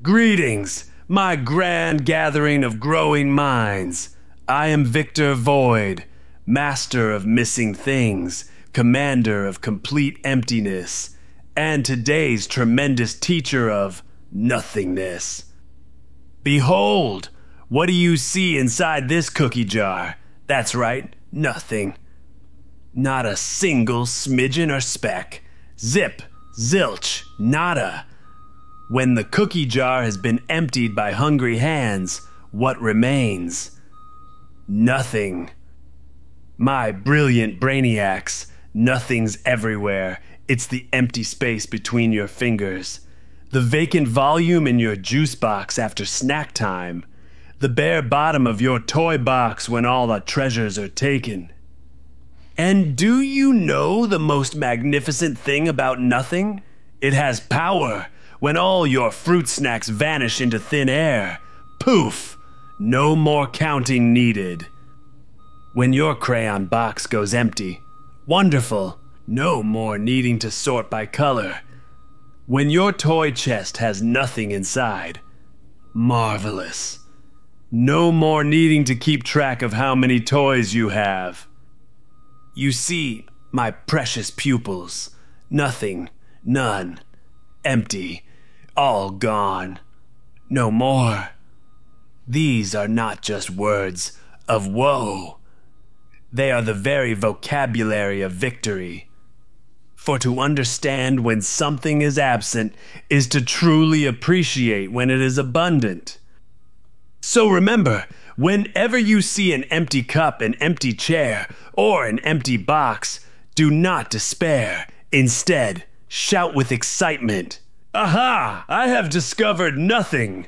Greetings, my grand gathering of growing minds. I am Victor Void, master of missing things, commander of complete emptiness, and today's tremendous teacher of nothingness. Behold, what do you see inside this cookie jar? That's right, nothing. Not a single smidgen or speck. Zip, zilch, nada. When the cookie jar has been emptied by hungry hands, what remains? Nothing. My brilliant brainiacs, nothing's everywhere. It's the empty space between your fingers. The vacant volume in your juice box after snack time. The bare bottom of your toy box when all the treasures are taken. And do you know the most magnificent thing about nothing? It has power when all your fruit snacks vanish into thin air. Poof! No more counting needed. When your crayon box goes empty. Wonderful! No more needing to sort by color. When your toy chest has nothing inside. Marvelous. No more needing to keep track of how many toys you have. You see, my precious pupils, nothing, none, empty, all gone. No more. These are not just words of woe. They are the very vocabulary of victory. For to understand when something is absent is to truly appreciate when it is abundant. So remember, whenever you see an empty cup, an empty chair, or an empty box, do not despair. Instead, shout with excitement. Aha! I have discovered nothing.